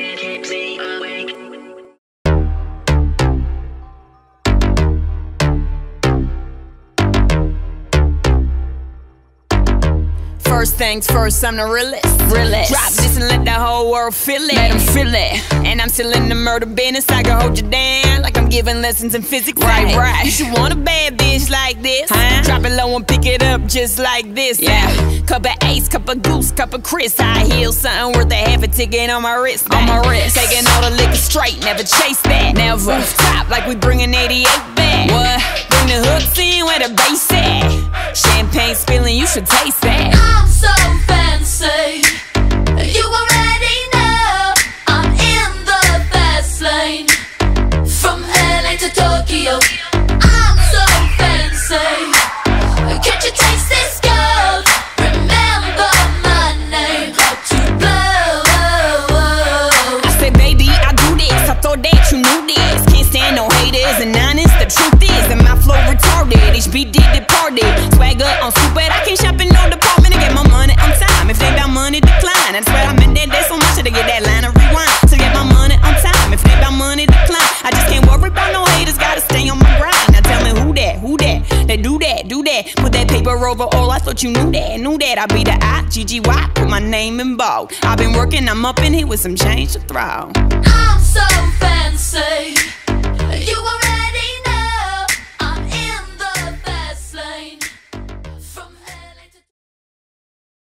Me awake. First things first, I'm the realest. realest. Drop this and let the whole world feel it. Let them feel it. And I'm still in the murder business. I can hold you down like I'm giving lessons in physics. Right, right. You should want a bad bitch like this. I Low and pick it up just like this. Yeah. Cup of ace, cup of goose, cup of Chris. I heal something worth a half a ticket on my wrist. On my wrist. Taking all the liquor straight, never chase that. Never. Top like we bringing 88 back. What? Bring the hooks in where the bass at. Champagne spilling, you should taste that. That. Can't stand no haters and honest. The truth is that my flow retarded. HB did departed. Swagger on stupid. I can't shop in no department to get my money on time. If they got money, decline. That's swear I'm in that day so much to get that line of rewind. To get my money on time. If they got money, decline. I just can't worry about no haters. Gotta stay on my grind. Now tell me who that, who that? They do that, do that. Put that paper over all. I thought you knew that, knew that. I be the I, GGY. Put my name in bold. I've been working, I'm up in here with some change to throw. I'm so fancy.